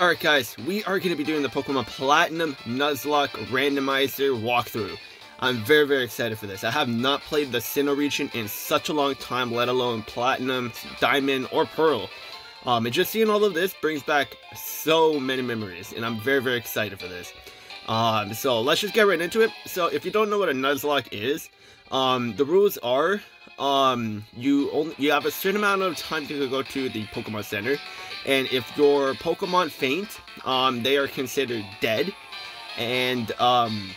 Alright guys, we are going to be doing the Pokemon Platinum Nuzlocke Randomizer walkthrough. I'm very very excited for this. I have not played the Sinnoh region in such a long time, let alone Platinum, Diamond, or Pearl. Um, and just seeing all of this brings back so many memories, and I'm very very excited for this. Um, so let's just get right into it. So if you don't know what a Nuzlocke is, um, the rules are um, you only you have a certain amount of time to go to the Pokemon Center, and if your Pokemon faint, um, they are considered dead, and um,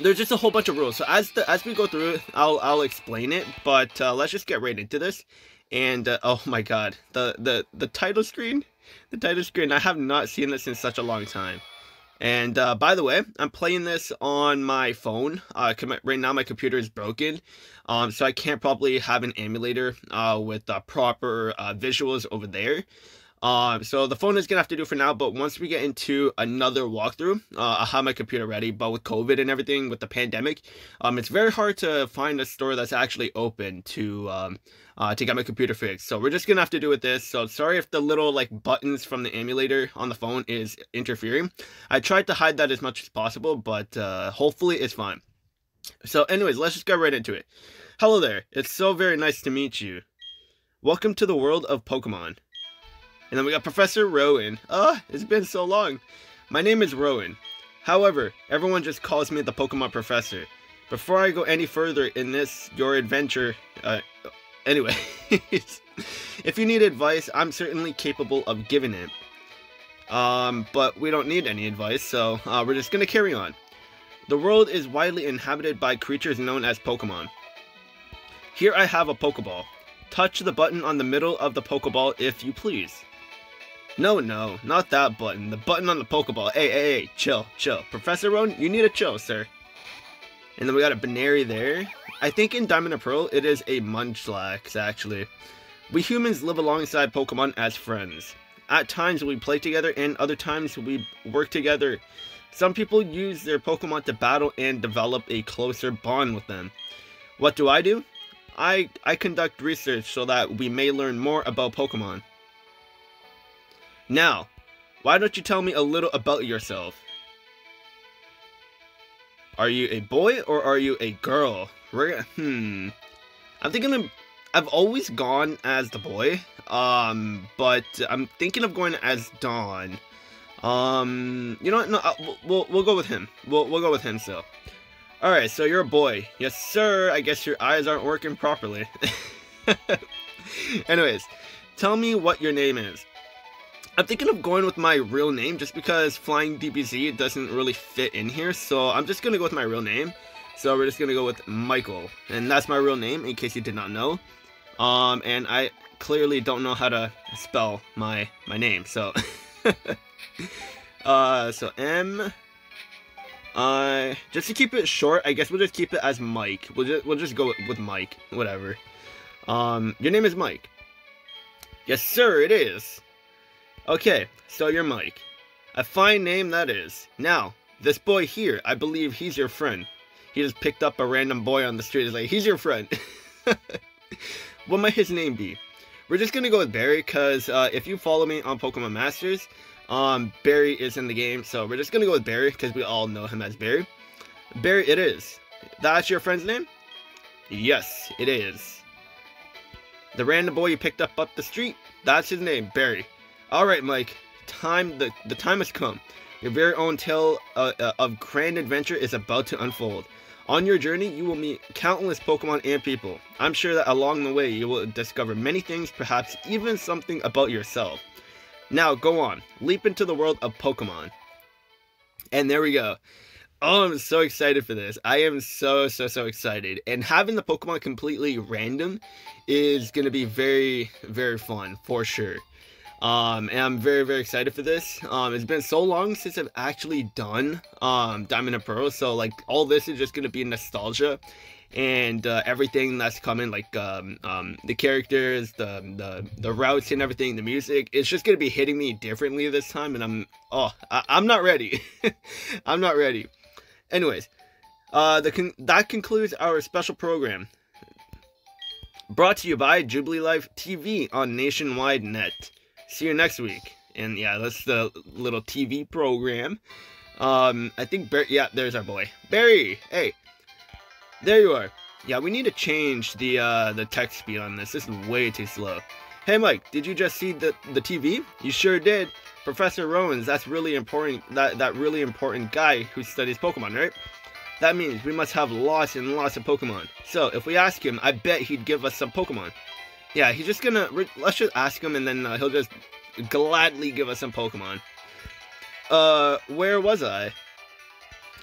there's just a whole bunch of rules. So as the as we go through I'll I'll explain it, but uh, let's just get right into this. And uh, oh my God, the the the title screen, the title screen. I have not seen this in such a long time. And uh, by the way, I'm playing this on my phone. Uh, right now, my computer is broken, um, so I can't probably have an emulator uh, with proper uh, visuals over there. Um, so the phone is gonna have to do for now, but once we get into another walkthrough, uh, I'll have my computer ready. But with COVID and everything, with the pandemic, um, it's very hard to find a store that's actually open to um, uh, to get my computer fixed. So we're just gonna have to do with this. So sorry if the little like buttons from the emulator on the phone is interfering. I tried to hide that as much as possible, but uh, hopefully it's fine. So anyways, let's just get right into it. Hello there. It's so very nice to meet you. Welcome to the world of Pokemon. And then we got Professor Rowan. Ah, oh, it's been so long. My name is Rowan. However, everyone just calls me the Pokemon Professor. Before I go any further in this, your adventure, uh, anyway, if you need advice, I'm certainly capable of giving it. Um, but we don't need any advice, so uh, we're just gonna carry on. The world is widely inhabited by creatures known as Pokemon. Here I have a Pokeball. Touch the button on the middle of the Pokeball if you please. No, no, not that button. The button on the Pokeball. Hey, hey, hey, chill, chill. Professor Rowan, you need a chill, sir. And then we got a Buneary there. I think in Diamond and Pearl, it is a Munchlax, actually. We humans live alongside Pokemon as friends. At times, we play together, and other times, we work together. Some people use their Pokemon to battle and develop a closer bond with them. What do I do? I, I conduct research so that we may learn more about Pokemon. Now, why don't you tell me a little about yourself? Are you a boy or are you a girl? We're, hmm. I'm thinking of, I've always gone as the boy, um, but I'm thinking of going as Dawn. Um, you know what? No, uh, we'll, we'll go with him. We'll, we'll go with him So, Alright, so you're a boy. Yes, sir. I guess your eyes aren't working properly. Anyways, tell me what your name is. I'm thinking of going with my real name just because Flying DBZ doesn't really fit in here. So I'm just going to go with my real name. So we're just going to go with Michael. And that's my real name in case you did not know. Um, and I clearly don't know how to spell my, my name. So, uh, so M, I, just to keep it short, I guess we'll just keep it as Mike. We'll just, we'll just go with Mike, whatever. Um, your name is Mike. Yes, sir, it is. Okay, so you're Mike. A fine name that is. Now, this boy here, I believe he's your friend. He just picked up a random boy on the street. He's like, he's your friend. what might his name be? We're just gonna go with Barry, because uh, if you follow me on Pokemon Masters, um, Barry is in the game. So we're just gonna go with Barry, because we all know him as Barry. Barry it is. That's your friend's name? Yes, it is. The random boy you picked up up the street, that's his name, Barry. All right, Mike. Time the the time has come. Your very own tale uh, uh, of grand adventure is about to unfold. On your journey, you will meet countless Pokemon and people. I'm sure that along the way, you will discover many things, perhaps even something about yourself. Now, go on. Leap into the world of Pokemon. And there we go. Oh, I'm so excited for this. I am so, so, so excited. And having the Pokemon completely random is going to be very, very fun, for sure. Um, and I'm very, very excited for this. Um, it's been so long since I've actually done um, Diamond and Pearl, so like all this is just gonna be nostalgia, and uh, everything that's coming, like um, um, the characters, the, the the routes and everything, the music, it's just gonna be hitting me differently this time, and I'm oh, I, am not ready. I'm not ready. Anyways, uh, the con that concludes our special program. Brought to you by Jubilife TV on Nationwide Net. See you next week. And yeah, that's the little TV program. Um, I think Barry, yeah, there's our boy. Barry, hey, there you are. Yeah, we need to change the, uh, the text speed on this. This is way too slow. Hey Mike, did you just see the, the TV? You sure did. Professor Rowan's, that's really important, that, that really important guy who studies Pokemon, right? That means we must have lots and lots of Pokemon. So, if we ask him, I bet he'd give us some Pokemon. Yeah, he's just gonna, let's just ask him and then uh, he'll just gladly give us some Pokemon. Uh, where was I?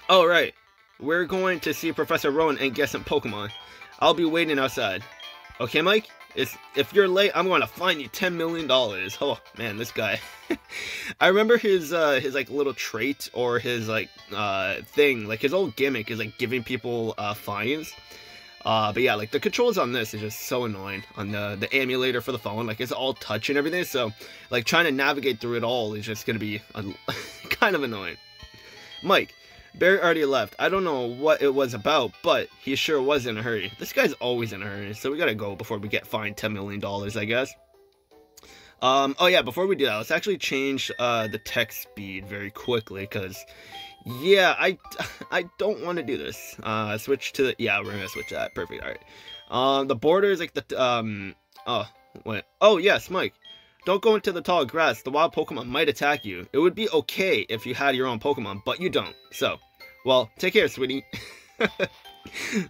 Oh, right. We're going to see Professor Rowan and get some Pokemon. I'll be waiting outside. Okay, Mike? It's, if you're late, I'm going to fine you $10 million. Oh, man, this guy. I remember his, uh, his, like, little trait or his, like, uh, thing. Like, his old gimmick is, like, giving people, uh, fines. Uh, but yeah, like, the controls on this is just so annoying. On the, the emulator for the phone, like, it's all touch and everything. So, like, trying to navigate through it all is just going to be kind of annoying. Mike, Barry already left. I don't know what it was about, but he sure was in a hurry. This guy's always in a hurry, so we gotta go before we get fined $10 million, I guess. Um, oh yeah, before we do that, let's actually change uh, the text speed very quickly, because, yeah, I, I don't want to do this. Uh, switch to the, yeah, we're gonna switch that, perfect, alright. Um, the border is like the, um, oh, wait, oh yes, Mike. Don't go into the tall grass, the wild Pokemon might attack you. It would be okay if you had your own Pokemon, but you don't. So, well, take care, sweetie.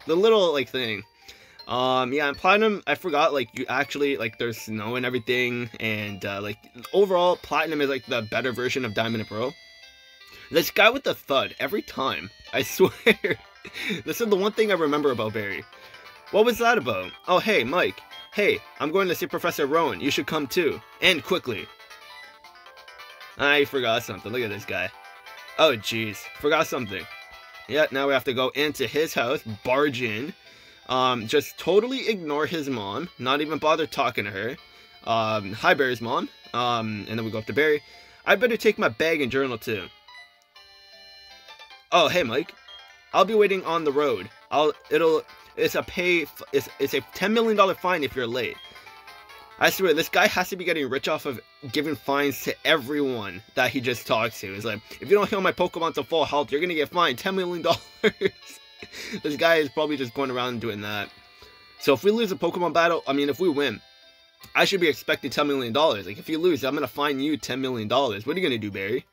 the little, like, thing. Um, yeah, in Platinum, I forgot, like, you actually, like, there's snow and everything, and, uh, like, overall, Platinum is, like, the better version of Diamond and Pearl. This guy with the thud, every time, I swear. this is the one thing I remember about Barry. What was that about? Oh, hey, Mike. Hey, I'm going to see Professor Rowan. You should come too. And quickly. I forgot something. Look at this guy. Oh, jeez. Forgot something. Yeah, now we have to go into his house, barge in, um, just totally ignore his mom, not even bother talking to her. Um, hi, Barry's mom. Um, and then we go up to Barry. I better take my bag and journal too. Oh, hey, Mike. I'll be waiting on the road. I'll, it'll, it's a pay. It's it's a ten million dollar fine if you're late. I swear, this guy has to be getting rich off of giving fines to everyone that he just talks to. It's like, if you don't heal my Pokemon to full health, you're gonna get fined $10 million. this guy is probably just going around doing that. So if we lose a Pokemon battle, I mean, if we win, I should be expecting $10 million. Like, if you lose, I'm gonna fine you $10 million. What are you gonna do, Barry?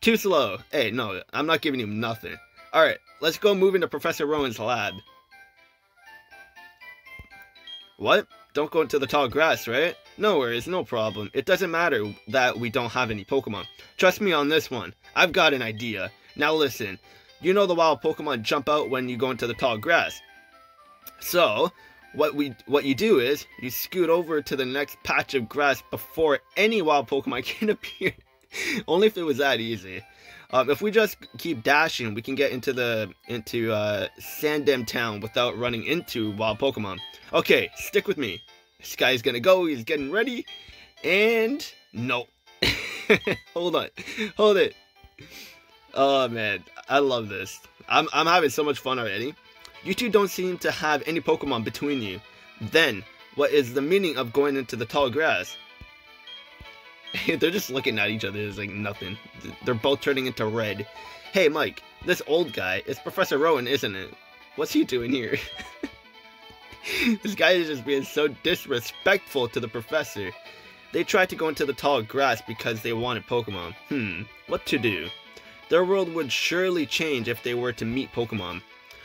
Too slow. Hey, no, I'm not giving you nothing. Alright, let's go move into Professor Rowan's lab. What? Don't go into the tall grass, right? No worries, no problem. It doesn't matter that we don't have any Pokemon. Trust me on this one. I've got an idea. Now listen. You know the wild Pokemon jump out when you go into the tall grass. So, what we what you do is you scoot over to the next patch of grass before any wild Pokemon can appear. Only if it was that easy. Um, if we just keep dashing, we can get into the into uh, Sandgem Town without running into wild Pokemon. Okay, stick with me. This guy's gonna go. He's getting ready, and no. hold on, hold it. Oh man, I love this. I'm I'm having so much fun already. You two don't seem to have any Pokemon between you. Then, what is the meaning of going into the tall grass? They're just looking at each other as like nothing. They're both turning into red. Hey, Mike, this old guy is Professor Rowan, isn't it? What's he doing here? this guy is just being so disrespectful to the professor. They tried to go into the tall grass because they wanted Pokemon. Hmm, what to do? Their world would surely change if they were to meet Pokemon.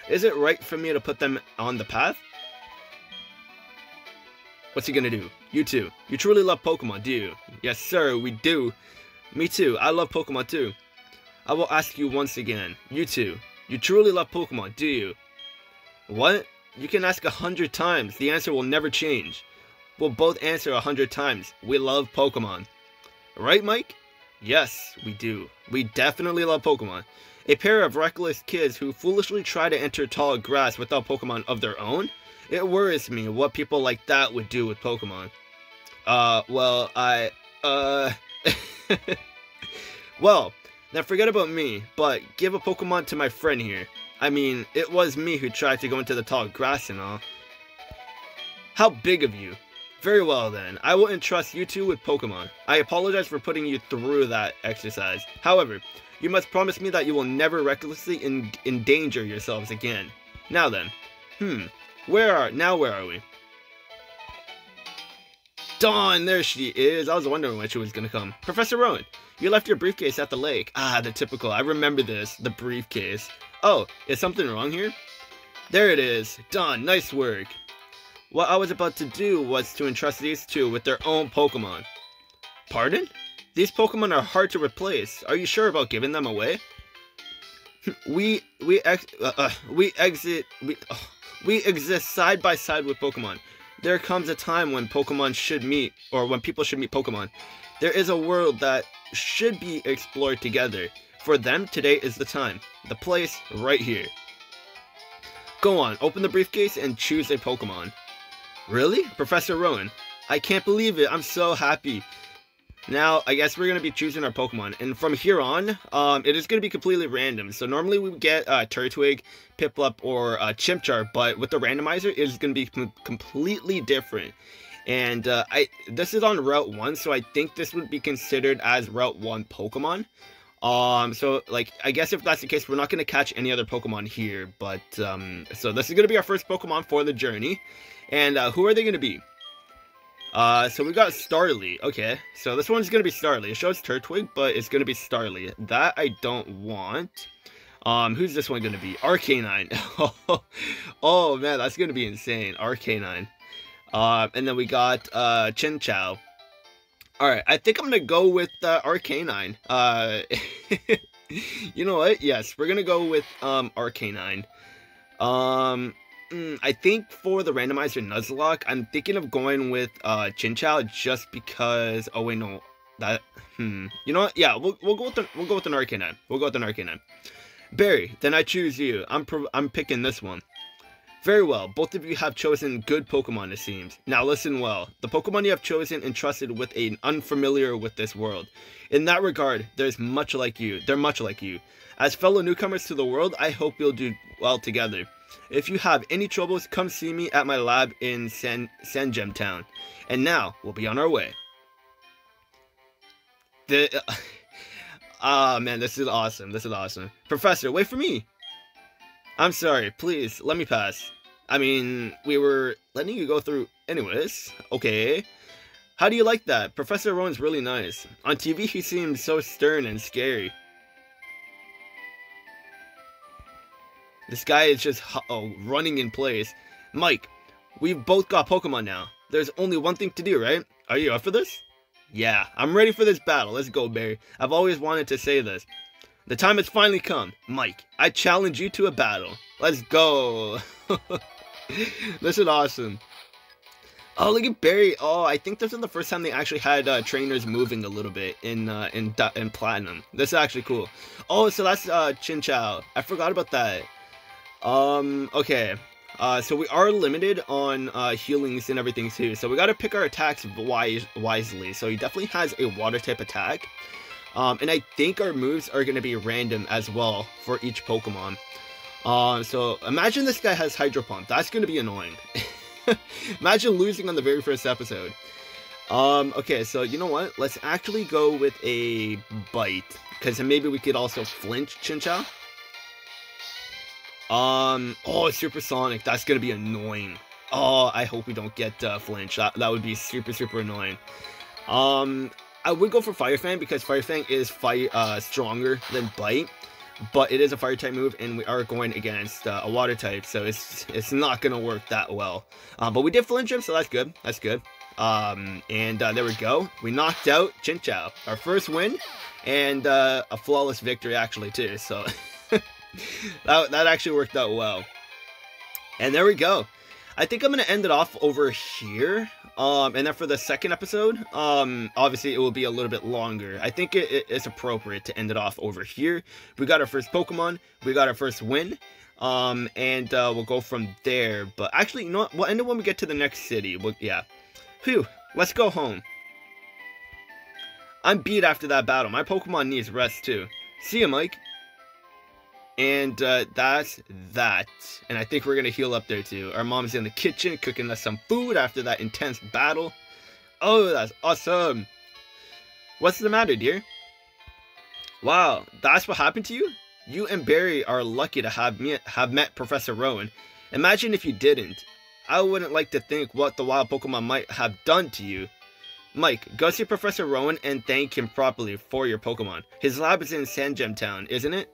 Is it right for me to put them on the path? What's he gonna do? You too. You truly love Pokemon, do you? Yes, sir, we do. Me too. I love Pokemon too. I will ask you once again. You too. You truly love Pokemon, do you? What? You can ask a hundred times. The answer will never change. We'll both answer a hundred times. We love Pokemon. Right, Mike? Yes, we do. We definitely love Pokemon. A pair of reckless kids who foolishly try to enter tall grass without Pokemon of their own? It worries me what people like that would do with Pokemon. Uh, well, I, uh... well, now forget about me, but give a Pokemon to my friend here. I mean, it was me who tried to go into the tall grass and all. How big of you? Very well then, I will entrust you two with Pokemon. I apologize for putting you through that exercise. However, you must promise me that you will never recklessly en endanger yourselves again. Now then, hmm, where are, now where are we? Dawn, there she is. I was wondering when she was gonna come. Professor Rowan, you left your briefcase at the lake. Ah, the typical. I remember this. The briefcase. Oh, is something wrong here? There it is. Done. Nice work. What I was about to do was to entrust these two with their own Pokemon. Pardon? These Pokemon are hard to replace. Are you sure about giving them away? we we ex uh, uh, we exit we we exist side by side with Pokemon there comes a time when Pokemon should meet, or when people should meet Pokemon. There is a world that should be explored together. For them, today is the time. The place, right here. Go on, open the briefcase and choose a Pokemon. Really? Professor Rowan? I can't believe it. I'm so happy. Now, I guess we're going to be choosing our Pokemon. And from here on, um, it is going to be completely random. So normally we would get uh, Turtwig, Piplup, or uh, Chimchar. But with the randomizer, it is going to be com completely different. And uh, I this is on Route 1, so I think this would be considered as Route 1 Pokemon. Um, so, like, I guess if that's the case, we're not going to catch any other Pokemon here. But, um, so this is going to be our first Pokemon for the journey. And uh, who are they going to be? Uh, so we got Starly. Okay, so this one's gonna be Starly. It shows Turtwig, but it's gonna be Starly. That I don't want. Um, who's this one gonna be? Arcanine. oh man, that's gonna be insane. Arcanine. Uh, and then we got uh Chinchou. Alright, I think I'm gonna go with uh, Arcanine. Uh, you know what? Yes, we're gonna go with um Arcanine. Um, Mm, I think for the randomizer Nuzlocke, I'm thinking of going with uh, Chinchou just because. Oh wait, no, that. Hmm. You know what? Yeah, we'll we'll go with the we'll go with an Arcanine. We'll go with an Arcanine. Barry, then I choose you. I'm I'm picking this one. Very well, both of you have chosen good Pokemon it seems. Now listen well, the Pokemon you have chosen entrusted with an unfamiliar with this world. In that regard, there's much like you, they're much like you. As fellow newcomers to the world, I hope you'll do well together. If you have any troubles, come see me at my lab in San Sandgem Town. And now, we'll be on our way. The... Ah, uh, oh, man, this is awesome. This is awesome. Professor, wait for me. I'm sorry. Please, let me pass. I mean, we were letting you go through anyways. Okay. How do you like that? Professor Rowan's really nice. On TV, he seems so stern and scary. This guy is just oh, running in place. Mike, we've both got Pokemon now. There's only one thing to do, right? Are you up for this? Yeah, I'm ready for this battle. Let's go, Barry. I've always wanted to say this. The time has finally come. Mike, I challenge you to a battle. Let's go. this is awesome. Oh, look at Barry. Oh, I think this is the first time they actually had uh, trainers moving a little bit in uh, in in Platinum. This is actually cool. Oh, so that's uh, Chinchou. I forgot about that. Um, okay. Uh, so we are limited on uh, healings and everything too. So we got to pick our attacks wise wisely. So he definitely has a water type attack. Um, and I think our moves are to be random as well for each Pokemon. Uh, so imagine this guy has Hydro Pump. That's to be annoying. imagine losing on the very first episode. Um, okay, so you know what? Let's actually go with a Bite. Because maybe we could also flinch Chinchou. Um, oh, Supersonic. That's going to be annoying. Oh, I hope we don't get uh, Flinch. That, that would be super, super annoying. Um, I would go for Fire Fang because Fire Fang is fire, uh, stronger than Bite. But it is a fire type move, and we are going against uh, a water type, so it's it's not gonna work that well. Um, but we did flinch him, so that's good. That's good. Um, and uh, there we go. We knocked out Chinchou, our first win, and uh, a flawless victory actually too. So that, that actually worked out well. And there we go. I think I'm going to end it off over here. Um, and then for the second episode, um, obviously it will be a little bit longer. I think it, it, it's appropriate to end it off over here. We got our first Pokemon. We got our first win. Um, and uh, we'll go from there. But actually, you know what? We'll end it when we get to the next city. We'll, yeah. Phew. Let's go home. I'm beat after that battle. My Pokemon needs rest too. See you, Mike. And uh, that's that. And I think we're gonna heal up there too. Our mom's in the kitchen cooking us some food after that intense battle. Oh, that's awesome. What's the matter, dear? Wow, that's what happened to you? You and Barry are lucky to have me have met Professor Rowan. Imagine if you didn't. I wouldn't like to think what the wild Pokemon might have done to you. Mike, go see Professor Rowan and thank him properly for your Pokemon. His lab is in Sandgem Town, isn't it?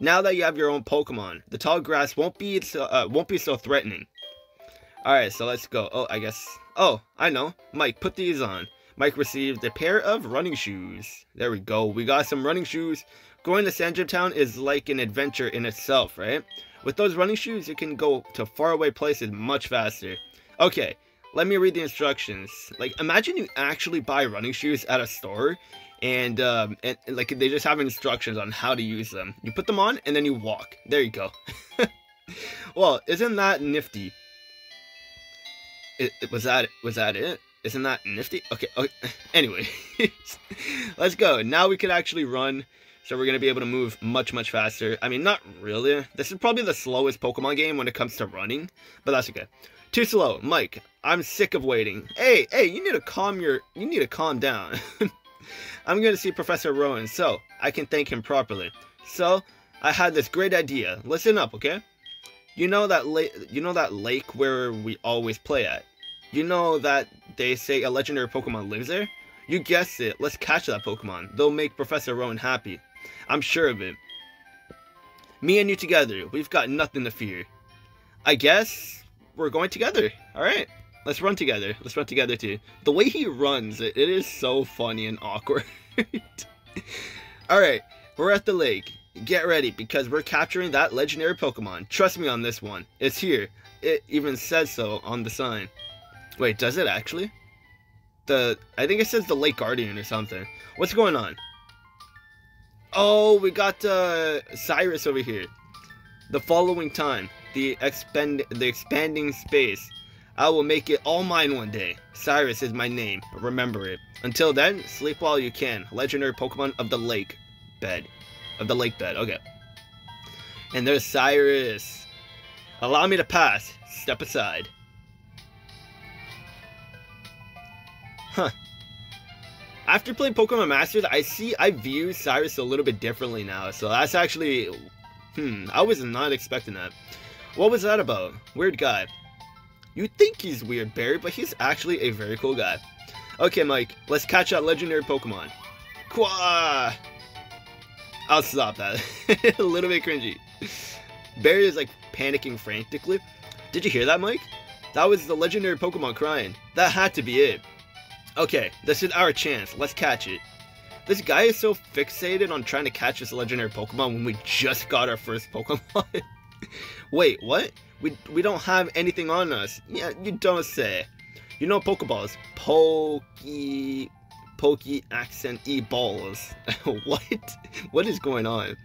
Now that you have your own Pokemon, the tall grass won't be so, uh, won't be so threatening. Alright, so let's go. Oh, I guess... Oh, I know. Mike, put these on. Mike received a pair of running shoes. There we go. We got some running shoes. Going to Sandgem Town is like an adventure in itself, right? With those running shoes, you can go to faraway places much faster. Okay, let me read the instructions. Like, imagine you actually buy running shoes at a store and, um, and, and, like they just have instructions on how to use them. You put them on and then you walk. There you go. well, isn't that nifty? It, it, was that was that it? Isn't that nifty? Okay. okay. Anyway, let's go. Now we can actually run. So we're going to be able to move much, much faster. I mean, not really. This is probably the slowest Pokemon game when it comes to running. But that's okay. Too slow. Mike, I'm sick of waiting. Hey, hey, you need to calm your... You need to calm down. I'm going to see Professor Rowan so I can thank him properly. So, I had this great idea. Listen up, okay? You know that lake, you know that lake where we always play at? You know that they say a legendary Pokemon lives there? You guessed it. Let's catch that Pokemon. They'll make Professor Rowan happy. I'm sure of it. Me and you together. We've got nothing to fear. I guess we're going together. Alright. Let's run together. Let's run together too. The way he runs, it, it is so funny and awkward. Alright, we're at the lake. Get ready, because we're capturing that legendary Pokemon. Trust me on this one. It's here. It even says so on the sign. Wait, does it actually? The I think it says the Lake Guardian or something. What's going on? Oh, we got uh, Cyrus over here. The following time, the expand the expanding space I will make it all mine one day. Cyrus is my name, remember it. Until then, sleep while you can. Legendary Pokemon of the lake bed. Of the lake bed, okay. And there's Cyrus. Allow me to pass. Step aside. Huh. After playing Pokemon Masters, I see, I view Cyrus a little bit differently now. So that's actually, hmm, I was not expecting that. What was that about? Weird guy. You think he's weird, Barry, but he's actually a very cool guy. Okay, Mike, let's catch that legendary Pokemon. Qua! I'll stop that. a little bit cringy. Barry is like panicking frantically. Did you hear that, Mike? That was the legendary Pokemon crying. That had to be it. Okay, this is our chance. Let's catch it. This guy is so fixated on trying to catch this legendary Pokemon when we just got our first Pokemon. Wait, what? We, we don't have anything on us. Yeah, you don't say. You know Pokeballs. Pokey... Pokey accent E balls. what? What is going on?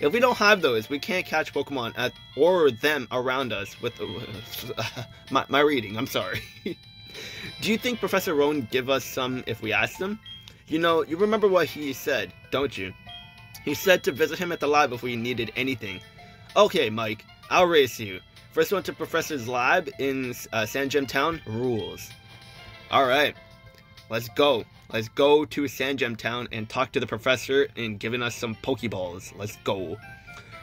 If we don't have those, we can't catch Pokemon at or them around us with uh, my, my reading. I'm sorry. Do you think Professor Rowan give us some if we ask them? You know, you remember what he said, don't you? He said to visit him at the lab if we needed anything. Okay, Mike, I'll race you. First one to Professor's lab in uh, Sandgem Town rules. Alright, let's go. Let's go to Sandgem Town and talk to the professor and giving us some Pokeballs. Let's go.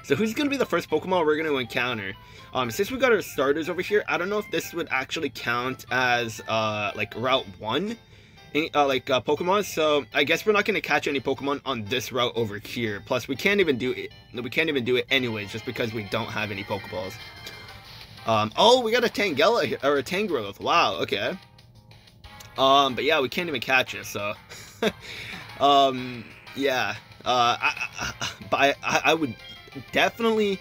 So who's going to be the first Pokemon we're going to encounter? Um, since we got our starters over here, I don't know if this would actually count as uh, like Route 1 uh, like uh, Pokemon. So I guess we're not to catch any Pokemon on this route over here. Plus, we can't even do it. We can't even do it anyways, just because we don't have any Pokeballs. Um, oh, we got a Tangela or a Tangrowth. Wow, okay. Um, but yeah, we can't even catch it, so. um, yeah. Uh, I, I, but I, I would definitely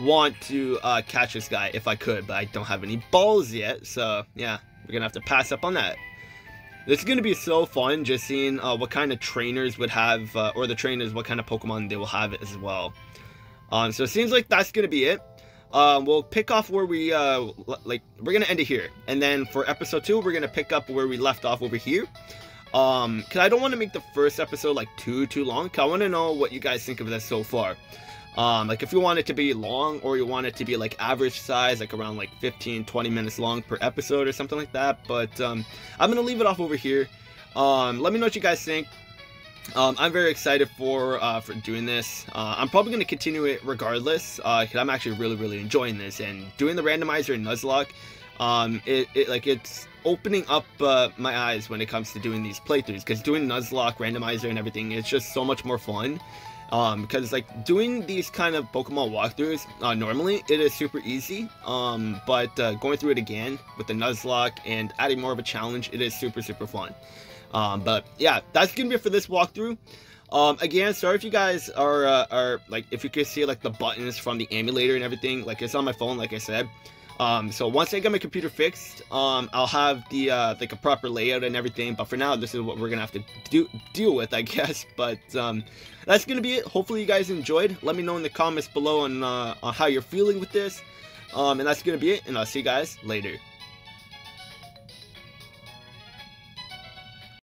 want to uh, catch this guy if I could, but I don't have any balls yet, so yeah, we're gonna have to pass up on that. This is gonna be so fun, just seeing uh, what kind of trainers would have, uh, or the trainers, what kind of Pokemon they will have as well. Um, so it seems like that's gonna be it um, we'll pick off where we, uh, like, we're gonna end it here. And then for episode two, we're gonna pick up where we left off over here. Um, cause I don't want to make the first episode, like, too, too long. Cause I want to know what you guys think of this so far. Um, like if you want it to be long or you want it to be like average size, like around like 15, 20 minutes long per episode or something like that. But um, I'm gonna leave it off over here. Um, let me know what you guys think. Um, I'm very excited for uh, for doing this. Uh, I'm probably going to continue it regardless because uh, I'm actually really really enjoying this and doing the randomizer in Nuzlocke. Um, it, it like it's opening up uh, my eyes when it comes to doing these playthroughs because doing Nuzlocke randomizer and everything it's just so much more fun. Um, because like doing these kind of Pokemon walkthroughs uh, normally it is super easy. Um, but uh, going through it again with the Nuzlocke and adding more of a challenge, it is super super fun. Um, but yeah, that's gonna be it for this walkthrough. Um, again, sorry if you guys are, uh, are, like, if you could see, like, the buttons from the emulator and everything, like, it's on my phone, like I said. Um, so once I get my computer fixed, um, I'll have the, uh, like, a proper layout and everything, but for now, this is what we're gonna have to do, deal with, I guess, but, um, that's gonna be it. Hopefully you guys enjoyed. Let me know in the comments below on, uh, on how you're feeling with this, um, and that's gonna be it, and I'll see you guys later.